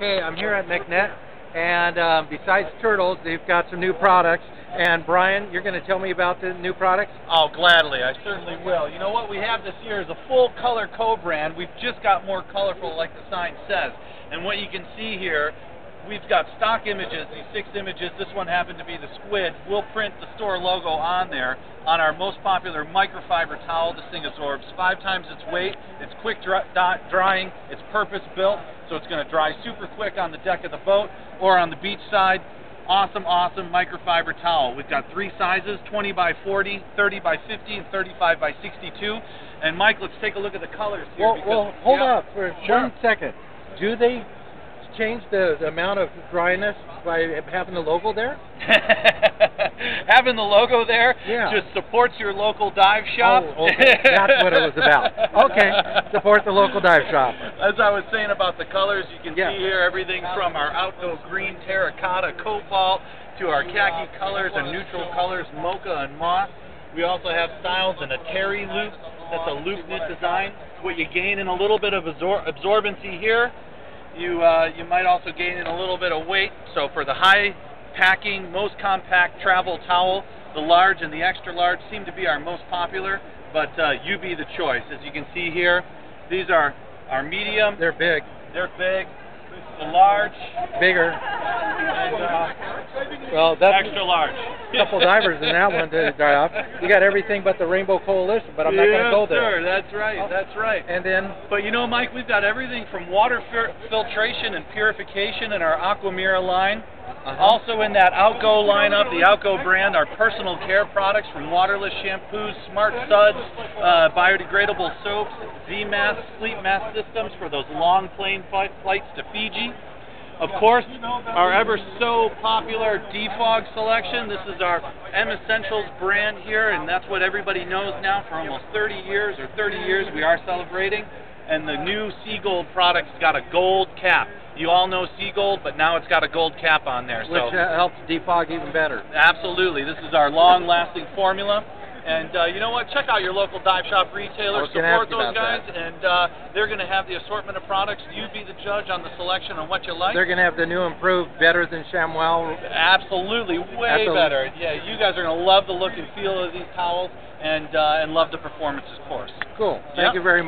Hey, I'm here at McNett, and um, besides turtles, they've got some new products. And Brian, you're going to tell me about the new products? Oh, gladly. I certainly will. You know what we have this year is a full color co-brand. We've just got more colorful, like the sign says. And what you can see here we've got stock images, these six images. This one happened to be the squid. We'll print the store logo on there on our most popular microfiber towel. This thing absorbs five times its weight. It's quick dry, drying. It's purpose built, so it's going to dry super quick on the deck of the boat or on the beach side. Awesome, awesome microfiber towel. We've got three sizes, 20 by 40, 30 by 50, and 35 by 62. And Mike, let's take a look at the colors here. Well, well hold yeah. up for sure. one second. Do they change the, the amount of dryness by having the logo there? having the logo there yeah. just supports your local dive shop. Oh, okay. That's what it was about. Okay, support the local dive shop. As I was saying about the colors, you can yeah. see here everything from our outdoor green terracotta cobalt to our khaki colors and neutral colors mocha and moss. We also have styles in a terry loop. That's a loop knit design. What you gain in a little bit of absor absorbency here you uh, you might also gain in a little bit of weight. So for the high packing, most compact travel towel, the large and the extra large seem to be our most popular, but uh, you be the choice. As you can see here, these are our medium. They're big. They're big. The large. Bigger. And, uh, well, that's extra large. a couple divers in that one to dry off. You got everything but the Rainbow Coalition, but I'm not yes, going to go there. sir. That's right. That's right. And then, but you know, Mike, we've got everything from water filtration and purification in our Aquamira line. Uh-huh. Also in that Outgo lineup, the Outgo brand, our personal care products from waterless shampoos, smart suds, uh, biodegradable soaps, Z-mask, sleep mask systems for those long plane flights to Fiji. Of course, our ever so popular defog selection. This is our M Essentials brand here, and that's what everybody knows now for almost 30 years or 30 years we are celebrating. And the new Seagold product's got a gold cap. You all know Seagold, but now it's got a gold cap on there. Which so uh, helps defog even better. Absolutely. This is our long-lasting formula. And uh, you know what? Check out your local dive shop retailer. Support those guys, that. and uh, they're going to have the assortment of products. You be the judge on the selection on what you like. They're going to have the new improved, better than ShamWow. Absolutely, way Absolutely. better. Yeah, you guys are going to love the look and feel of these towels, and uh, and love the performance, of course. Cool. Thank yep. you very much.